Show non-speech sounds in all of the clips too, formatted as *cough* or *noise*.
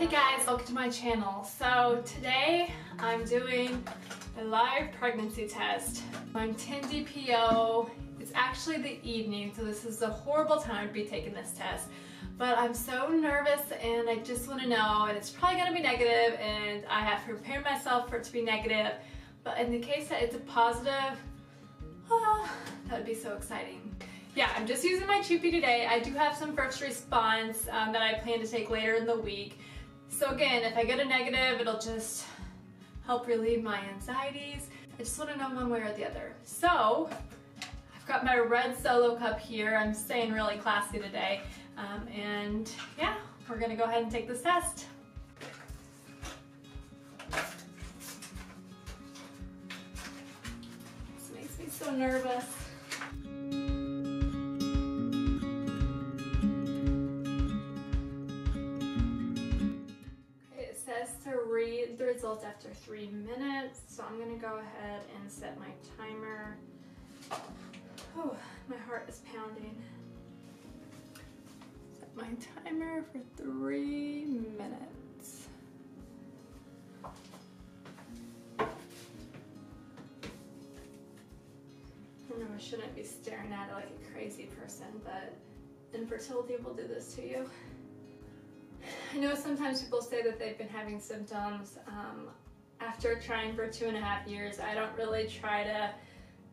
Hey guys, welcome to my channel. So today I'm doing a live pregnancy test. I'm 10 DPO. It's actually the evening, so this is a horrible time to be taking this test. But I'm so nervous and I just want to know, and it's probably going to be negative and I have prepared myself for it to be negative. But in the case that it's a positive, oh, that would be so exciting. Yeah, I'm just using my cheapie today. I do have some first response um, that I plan to take later in the week. So again, if I get a negative, it'll just help relieve my anxieties. I just want to know one way or the other. So, I've got my red solo cup here. I'm staying really classy today. Um, and yeah, we're gonna go ahead and take this test. This makes me so nervous. Results after three minutes, so I'm gonna go ahead and set my timer. Oh, my heart is pounding. Set my timer for three minutes. I know I shouldn't be staring at it like a crazy person, but infertility will do this to you. I know sometimes people say that they've been having symptoms um, after trying for two and a half years. I don't really try to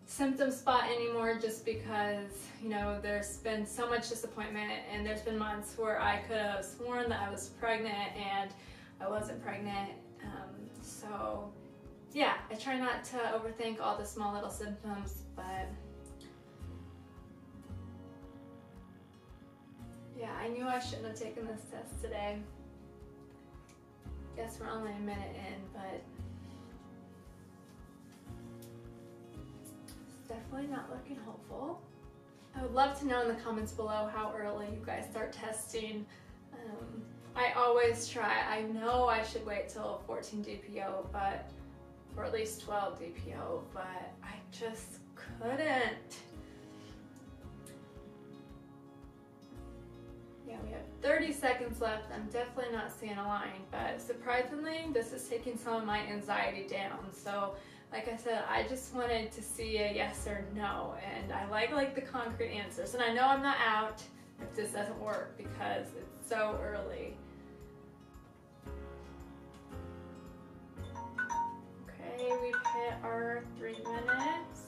symptom spot anymore just because, you know, there's been so much disappointment and there's been months where I could have sworn that I was pregnant and I wasn't pregnant. Um, so yeah, I try not to overthink all the small little symptoms, but yeah, I knew I shouldn't have taken this test today. Guess we're only a minute in, but it's definitely not looking hopeful. I would love to know in the comments below how early you guys start testing. Um, I always try. I know I should wait till 14 DPO, but or at least 12 DPO, but I just couldn't. Yeah, we have 30 seconds left. I'm definitely not seeing a line, but surprisingly, this is taking some of my anxiety down. So, like I said, I just wanted to see a yes or no, and I like like the concrete answers. And I know I'm not out if this doesn't work because it's so early. Okay, we've hit our three minutes.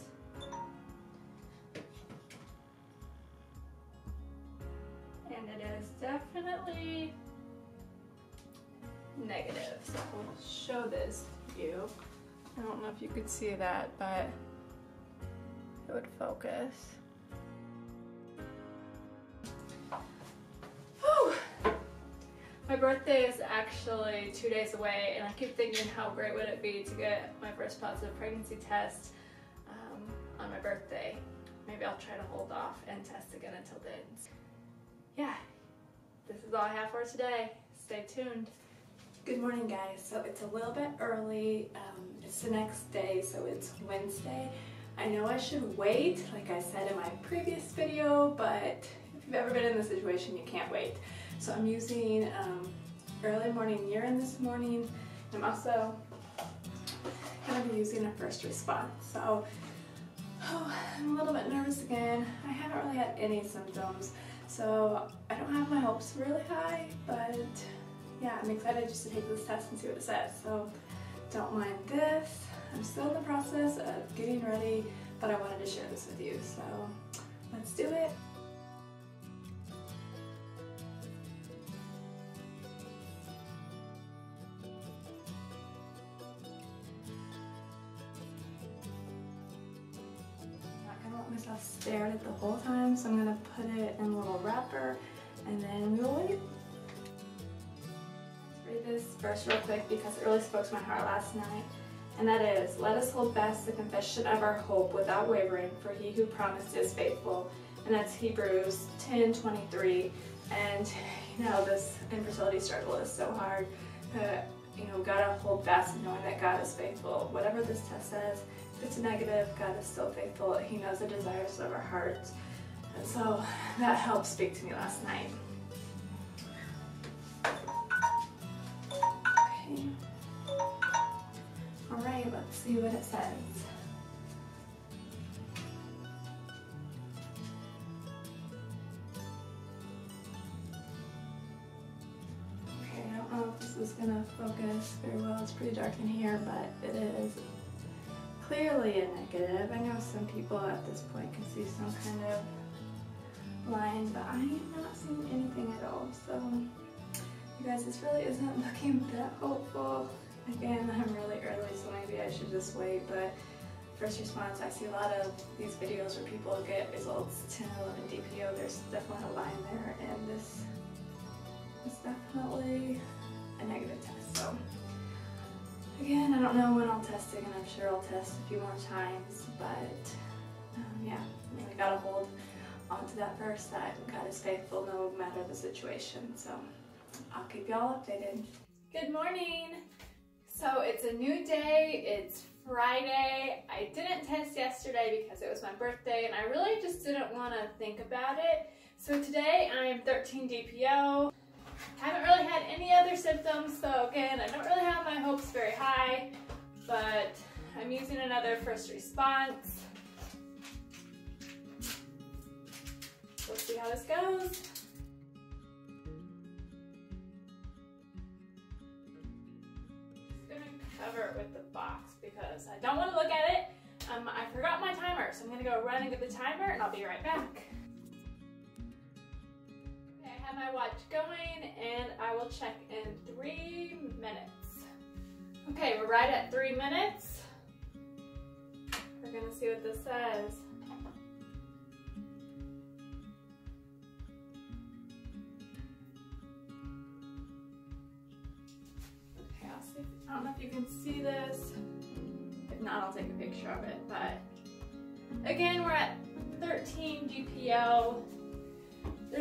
Is definitely negative. So we'll show this to you. I don't know if you could see that, but it would focus. My birthday is actually two days away and I keep thinking how great would it be to get my first positive pregnancy test um, on my birthday. Maybe I'll try to hold off and test again until then. Yeah, is all I have for today. Stay tuned. Good morning guys. So it's a little bit early. Um, it's the next day, so it's Wednesday. I know I should wait, like I said in my previous video, but if you've ever been in this situation, you can't wait. So I'm using um, early morning urine this morning. I'm also going to be using a first response. So oh, *sighs* I'm a little bit nervous again. I haven't really had any symptoms, so I don't have my hopes really high, but yeah, I'm excited just to take this test and see what it says. So don't mind this. I'm still in the process of getting ready, but I wanted to share this with you. So let's do it. Myself stare at it the whole time, so I'm gonna put it in a little wrapper and then we'll wait. Let's read this verse real quick because it really spoke to my heart last night. And that is, let us hold fast the confession of our hope without wavering, for he who promised is faithful. And that's Hebrews 10, 23. And *laughs* you know, this infertility struggle is so hard. But, you know, gotta hold fast in knowing that God is faithful. Whatever this test says, it's negative, God is still faithful. He knows the desires of our hearts. And so that helped speak to me last night. Okay. All right, let's see what it says. Okay, I don't know if this is gonna focus very well. It's pretty dark in here, but it is clearly a negative. I know some people at this point can see some kind of line, but I am not seeing anything at all. So, you guys, this really isn't *laughs* looking that hopeful. Again, I'm really early, so maybe I should just wait, but first response, I see a lot of these videos where people get results 10, 11 DPO. There's definitely a line there, and this is definitely a negative test. So, again, I don't know when I'll test again. I'm sure I'll test a few more times, but um, yeah, I gotta hold onto that verse that God is faithful no matter the situation. So, I'll keep y'all updated. Good morning. So it's a new day. It's Friday. I didn't test yesterday because it was my birthday and I really just didn't want to think about it. So today I'm 13 DPO. Haven't really had any other symptoms, so again, I don't really have my hopes very high, but I'm using another first response. We'll see how this goes. Cover it with the box because I don't want to look at it. Um, I forgot my timer, so I'm gonna go run and get the timer and I'll be right back. Have my watch going and I will check in three minutes. Okay, we're right at three minutes. We're gonna see what this says. Okay, I don't know if you can see this. If not, I'll take a picture of it. But again, we're at 13 DPO.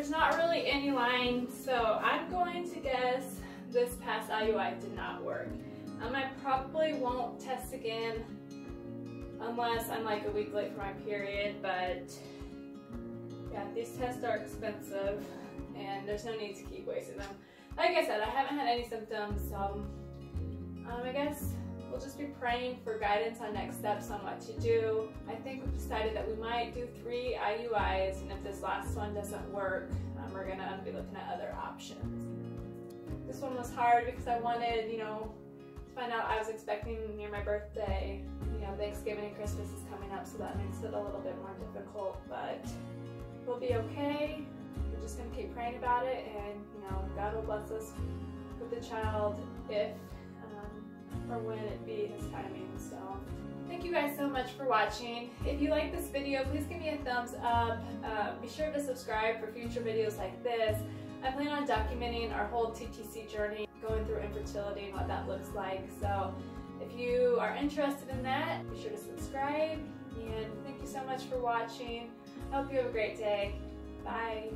There's not really any line, so I'm going to guess this past IUI did not work. Um, I probably won't test again unless I'm like a week late for my period, but yeah, these tests are expensive and there's no need to keep wasting them. Like I said, I haven't had any symptoms, so um, I guess we'll just be praying for guidance on next steps on what to do. I think we've decided that we might do three IUIs, and if this last one doesn't work, um, we're gonna be looking at other options. This one was hard because I wanted, you know, to find out I was expecting near my birthday. You know, Thanksgiving and Christmas is coming up, so that makes it a little bit more difficult, but we'll be okay. We're just gonna keep praying about it, and you know, God will bless us with the child if or when it be his timing. So thank you guys so much for watching. If you like this video, please give me a thumbs up. Uh, be sure to subscribe for future videos like this. I plan on documenting our whole TTC journey, going through infertility and what that looks like. So if you are interested in that, be sure to subscribe. And thank you so much for watching. I hope you have a great day. Bye.